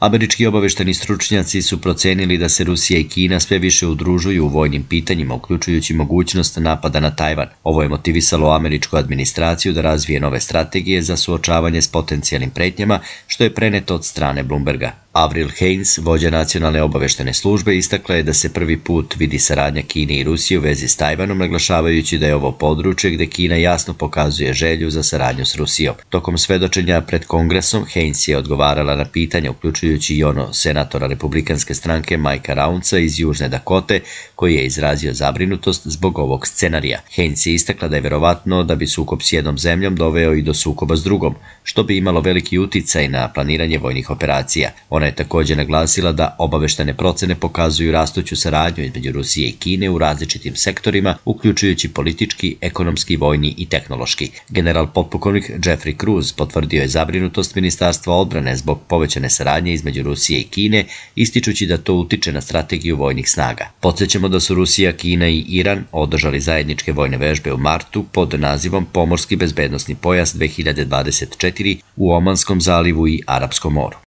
Američki obavešteni stručnjaci su procenili da se Rusija i Kina sve više udružuju u vojnim pitanjima, uključujući mogućnost napada na Tajvan. Ovo je motivisalo američku administraciju da razvije nove strategije za suočavanje s potencijalnim pretnjama, što je preneto od strane Bloomberga. Avril Haines, vođa nacionalne obaveštene službe, istakla je da se prvi put vidi saradnja Kine i Rusije u vezi s Tajvanom, naglašavajući da je ovo područje gde Kina jasno pokazuje želju za saradnju s Rusijom. Tokom svedočenja pred kongresom, Haines je odgovarala na pitanja, uključujući i ono senatora republikanske stranke Majka Raunca iz Južne Dakote, koji je izrazio zabrinutost zbog ovog scenarija. Haines je istakla da je verovatno da bi sukob s jednom zemljom doveo i do sukoba s drugom, što bi imalo veliki uticaj na planiranje vojnih operacija. Ona je takođe naglasila da obaveštene procene pokazuju rastuću saradnju između Rusije i Kine u različitim sektorima, uključujući politički, ekonomski, vojni i tehnološki. General potpukovnik Jeffrey Cruz potvrdio je zabrinutost Ministarstva odbrane zbog povećane saradnje između Rusije i Kine, ističući da to utiče na strategiju vojnih snaga. Podsećamo da su Rusija, Kina i Iran održali zajedničke vojne vežbe u martu pod nazivom Pomorski bezbednostni pojas 2024 u Omanskom zalivu i Arapskom moru.